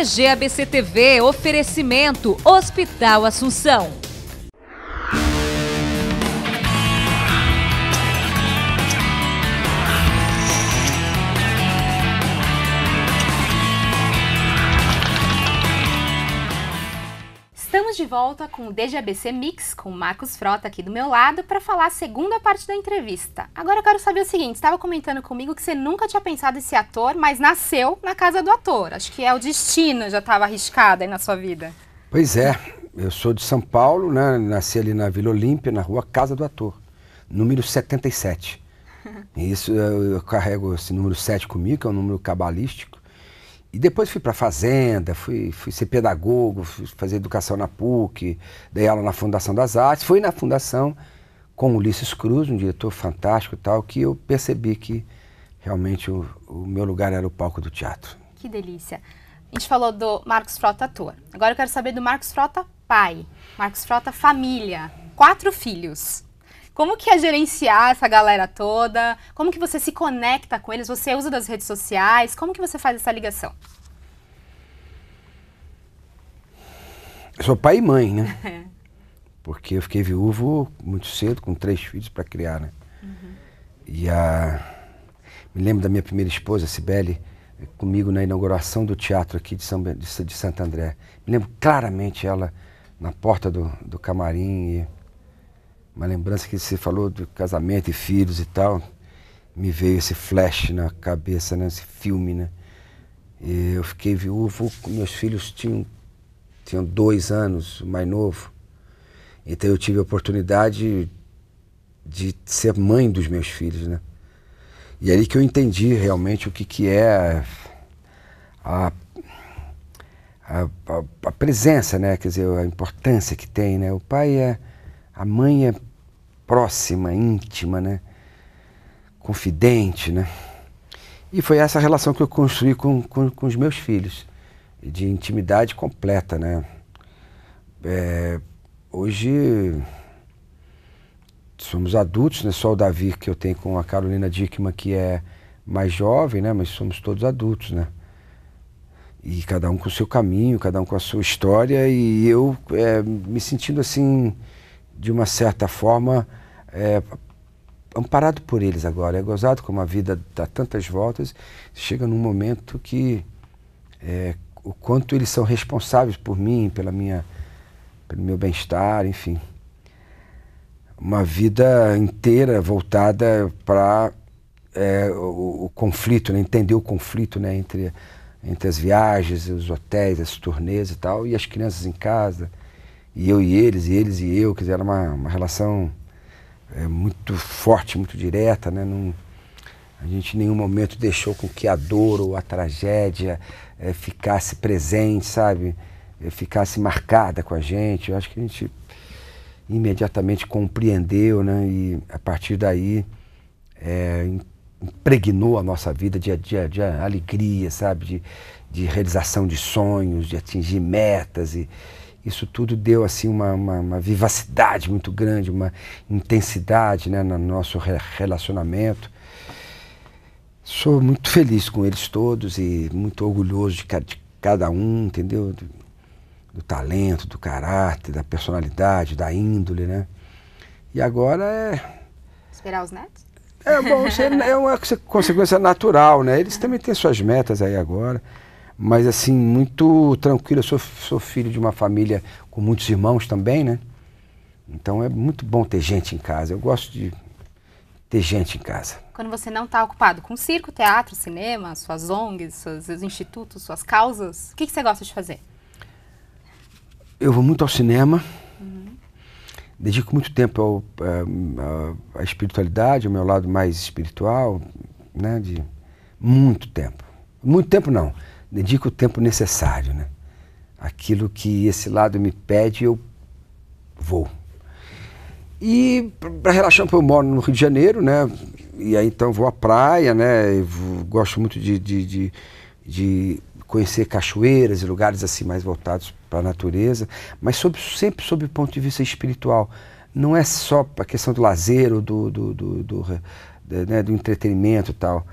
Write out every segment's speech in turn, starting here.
DG ABC TV, oferecimento Hospital Assunção. Volta com o DGABC Mix, com o Marcos Frota aqui do meu lado, para falar a segunda parte da entrevista. Agora eu quero saber o seguinte: estava comentando comigo que você nunca tinha pensado em ser ator, mas nasceu na casa do ator. Acho que é o destino já estava arriscado aí na sua vida. Pois é, eu sou de São Paulo, né? Nasci ali na Vila Olímpia, na rua Casa do Ator, número 77. E isso eu, eu carrego esse número 7 comigo, que é um número cabalístico. E depois fui para a Fazenda, fui, fui ser pedagogo, fui fazer educação na PUC, dei aula na Fundação das Artes. Foi na Fundação com Ulisses Cruz, um diretor fantástico e tal, que eu percebi que realmente o, o meu lugar era o palco do teatro. Que delícia. A gente falou do Marcos Frota ator. Agora eu quero saber do Marcos Frota pai. Marcos Frota família. Quatro filhos. Como que é gerenciar essa galera toda? Como que você se conecta com eles? Você usa das redes sociais? Como que você faz essa ligação? Eu sou pai e mãe, né? Porque eu fiquei viúvo muito cedo, com três filhos para criar, né? Uhum. E a... me lembro da minha primeira esposa, Cibele, comigo na inauguração do teatro aqui de, São, de, de Santo André. Me lembro claramente ela na porta do, do camarim e uma lembrança que você falou do casamento e filhos e tal, me veio esse flash na cabeça, né? esse filme, né? E eu fiquei viúvo, meus filhos tinham, tinham dois anos, mais novo. Então eu tive a oportunidade de ser mãe dos meus filhos, né? E é aí que eu entendi realmente o que, que é a, a, a, a presença, né? Quer dizer, a importância que tem, né? O pai é... A mãe é próxima, íntima, né? confidente. Né? E foi essa relação que eu construí com, com, com os meus filhos, de intimidade completa. Né? É, hoje somos adultos, né? só o Davi que eu tenho com a Carolina Dickman, que é mais jovem, né? mas somos todos adultos. Né? E cada um com o seu caminho, cada um com a sua história, e eu é, me sentindo assim, de uma certa forma, é, amparado por eles agora. É gozado como a vida dá tantas voltas, chega num momento que é, o quanto eles são responsáveis por mim, pela minha, pelo meu bem-estar, enfim. Uma vida inteira voltada para é, o, o, conflito, né? entender o conflito né? entre, entre as viagens, os hotéis, as turnês e tal, e as crianças em casa, e eu e eles, e eles e eu, quer dizer, era uma, uma relação é, muito forte, muito direta, né? Não, a gente em nenhum momento deixou com que a dor ou a tragédia é, ficasse presente, sabe? É, ficasse marcada com a gente. Eu acho que a gente imediatamente compreendeu, né? E a partir daí é, impregnou a nossa vida de, de, de alegria, sabe? De, de realização de sonhos, de atingir metas e, isso tudo deu assim uma, uma, uma vivacidade muito grande, uma intensidade né, no nosso relacionamento. Sou muito feliz com eles todos e muito orgulhoso de, de cada um, entendeu? Do, do, talento, do caráter, da personalidade, da índole, né? E agora é... Esperar os netos? É bom, é uma consequência natural, né? Eles também têm suas metas aí agora mas assim, muito tranquilo. Eu sou, sou filho de uma família com muitos irmãos também, né? Então é muito bom ter gente em casa. Eu gosto de ter gente em casa. Quando você não está ocupado com circo, teatro, cinema, suas ONGs, seus, institutos, suas causas, o que, que, você gosta de fazer? Eu vou muito ao cinema. Uhum. Dedico muito tempo a, a espiritualidade, ao meu lado mais espiritual, né? De muito tempo. Muito tempo não dedico o tempo necessário, né? Aquilo que esse lado me pede, eu vou. E para relaxar, eu moro no Rio de Janeiro, né? E aí então vou à praia, né? Vou, gosto muito de, de, de, de, conhecer cachoeiras e lugares assim mais voltados para a natureza, mas sob, sempre sob o ponto de vista espiritual. Não é só a questão do lazer ou do, do, do, do, né, do entretenimento e tal.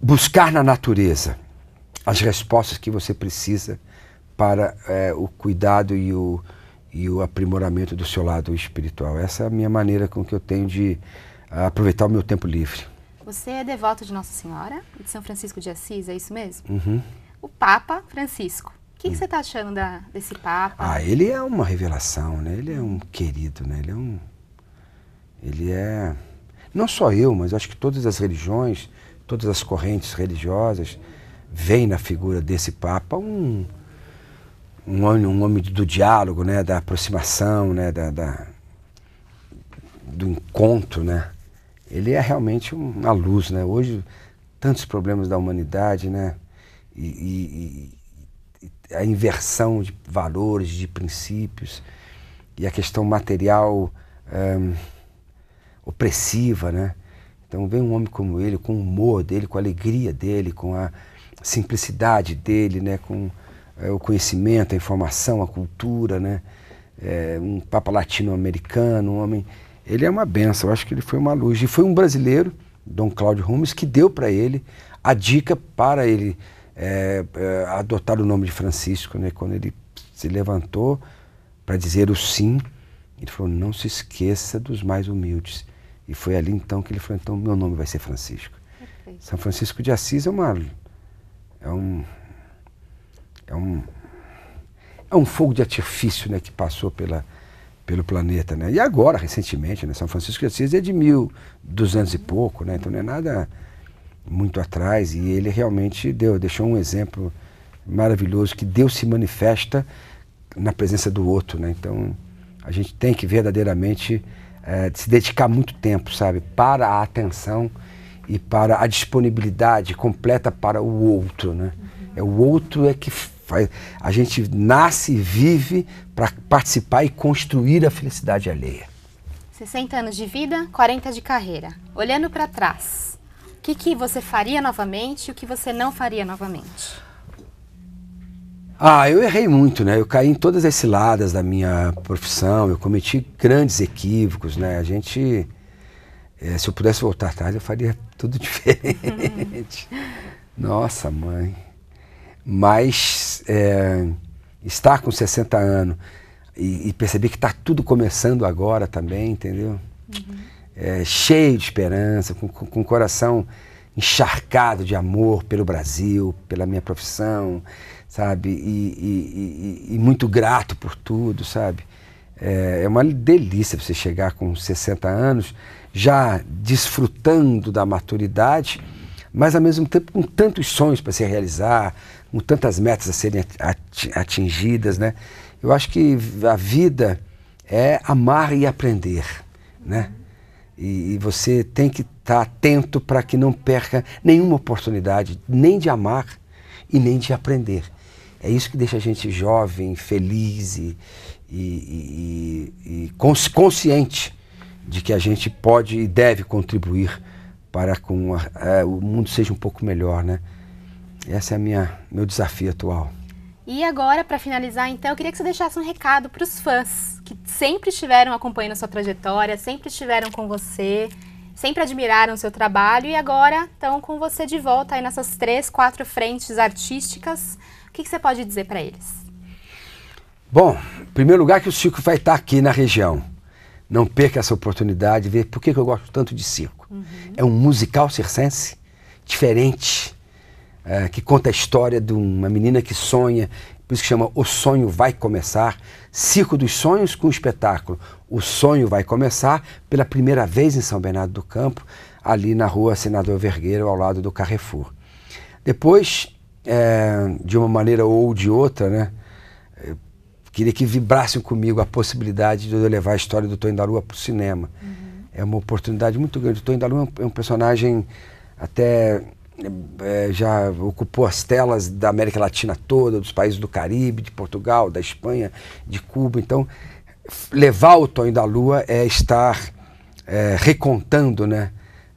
Buscar na natureza as respostas que você precisa para é, o cuidado e o, e o aprimoramento do seu lado espiritual. Essa é a minha maneira com que eu tenho de aproveitar o meu tempo livre. Você é devoto de Nossa Senhora e de São Francisco de Assis, é isso mesmo? Uhum. O Papa Francisco. O que, que você está achando da, desse Papa? Ah, ele é uma revelação, né? Ele é um querido, né? Ele é um... Ele é... Não só eu, mas acho que todas as religiões, todas as correntes religiosas veem na figura desse Papa um, um homem, um homem do diálogo, né? Da aproximação, né? Da, da do encontro, né? Ele é realmente uma luz, né? Hoje, tantos problemas da humanidade, né? E, e, e a inversão de valores, de princípios, e a questão material opressiva, né? Então vem um homem como ele, com o humor dele, com a alegria dele, com a simplicidade dele, né? Com é, o conhecimento, a informação, a cultura, né? É, um papa latino-americano, um homem ele é uma benção. Eu acho que ele foi uma luz. E foi um brasileiro, Dom Cláudio Rumes, que deu para ele a dica para ele é, adotar o nome de Francisco. Né? Quando ele se levantou para dizer o sim, ele falou: não se esqueça dos mais humildes. E foi ali então que ele falou: então meu nome vai ser Francisco. Perfeito. São Francisco de Assis é uma. É um. É um. É um fogo de artifício né, que passou pela, pelo planeta, né? E agora, recentemente, né? São Francisco de Assis é de 1200 e pouco, né? Então não é nada muito atrás e ele realmente deu, deixou um exemplo maravilhoso que Deus se manifesta na presença do outro, né? Então a gente tem que verdadeiramente é, se dedicar muito tempo, sabe, para a atenção e para a disponibilidade completa para o outro, né? Uhum. É o outro é que faz, a gente nasce e vive para participar e construir a felicidade alheia. 60 anos de vida, 40 de carreira. Olhando para trás, o que, que você faria novamente e o que você não faria novamente? Ah, eu errei muito, né? Eu caí em todas as ciladas da minha profissão, eu cometi grandes equívocos, né? A gente, é, se eu pudesse voltar atrás, eu faria tudo diferente. Nossa, mãe. Mas é, estar com 60 anos e, e perceber que está tudo começando agora também, entendeu? Uhum. É, cheio de esperança, com, com, o coração encharcado de amor pelo Brasil, pela minha profissão, sabe? E, e, e, e muito grato por tudo, sabe? É, é, uma delícia você chegar com 60 anos já desfrutando da maturidade, mas ao mesmo tempo com tantos sonhos para se realizar, com tantas metas a serem atingidas, né? Eu acho que a vida é amar e aprender, né? E, e você tem que estar tá atento para que não perca nenhuma oportunidade, nem de amar e nem de aprender. É isso que deixa a gente jovem, feliz e, e, e, e consciente de que a gente pode e deve contribuir para que é, o mundo seja um pouco melhor, né? Esse é minha meu desafio atual. E agora, para finalizar, então, eu queria que você deixasse um recado para os fãs que sempre estiveram acompanhando a sua trajetória, sempre estiveram com você, sempre admiraram o seu trabalho e agora estão com você de volta aí nessas três, quatro frentes artísticas. O que, que você pode dizer para eles? Bom, primeiro lugar que o circo vai estar aqui na região. Não perca essa oportunidade de ver por que, que eu gosto tanto de circo. Uhum. É um musical circense diferente, é, que conta a história de uma menina que sonha, por isso que chama O Sonho Vai Começar, Circo dos Sonhos com o espetáculo. O Sonho Vai Começar pela primeira vez em São Bernardo do Campo, ali na rua Senador Vergueiro, ao lado do Carrefour. Depois, é, de uma maneira ou de outra, né, queria que vibrassem comigo a possibilidade de eu levar a história do Tonho da Lua para o cinema. Uhum. É uma oportunidade muito grande. O Tonho da Lua é um personagem até é, já ocupou as telas da América Latina toda, dos países do Caribe, de Portugal, da Espanha, de Cuba. Então, levar o Tonho da Lua é estar é, recontando né,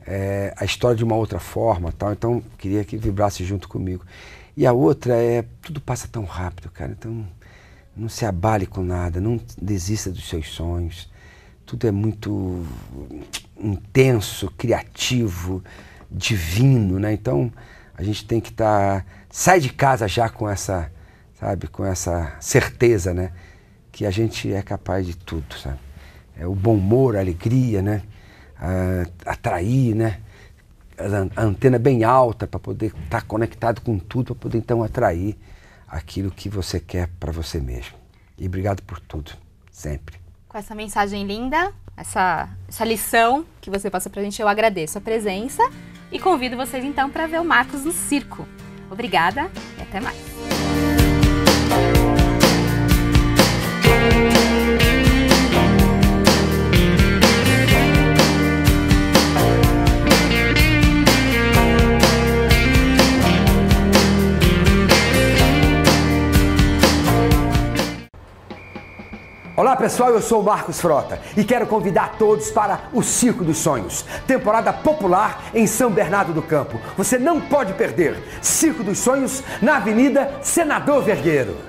é, a história de uma outra forma. Tal. Então, queria que vibrasse junto comigo. E a outra é, tudo passa tão rápido, cara. Então, não se abale com nada, não desista dos seus sonhos. Tudo é muito intenso, criativo divino, né? Então a gente tem que estar tá sai de casa já com essa, sabe, com essa certeza, né? Que a gente é capaz de tudo, sabe? É o bom humor, a alegria, né? atrair, né? A antena bem alta para poder estar tá conectado com tudo, para poder então atrair aquilo que você quer para você mesmo. E obrigado por tudo, sempre. Com essa mensagem linda, essa, essa lição que você passa para a gente, eu agradeço a presença e convido vocês então para ver o Marcos no circo. Obrigada e até mais. Pessoal, eu sou o Marcos Frota e quero convidar todos para o Circo dos Sonhos, temporada popular em São Bernardo do Campo. Você não pode perder Circo dos Sonhos na Avenida Senador Vergueiro.